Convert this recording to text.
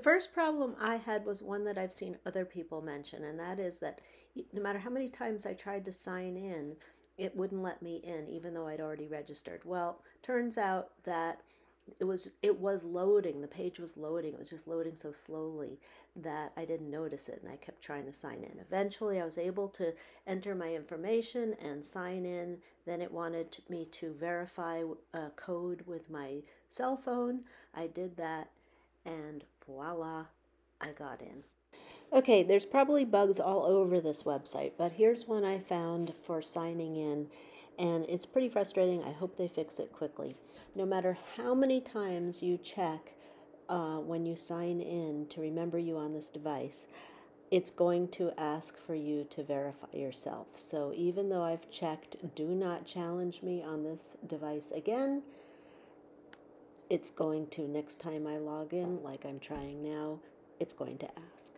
The first problem I had was one that I've seen other people mention, and that is that no matter how many times I tried to sign in, it wouldn't let me in, even though I'd already registered. Well, turns out that it was it was loading the page was loading it was just loading so slowly that i didn't notice it and i kept trying to sign in. Eventually i was able to enter my information and sign in. Then it wanted me to verify a code with my cell phone. I did that and voila i got in okay there's probably bugs all over this website but here's one i found for signing in and it's pretty frustrating. I hope they fix it quickly. No matter how many times you check uh, when you sign in to remember you on this device, it's going to ask for you to verify yourself. So even though I've checked do not challenge me on this device again, it's going to next time I log in, like I'm trying now, it's going to ask.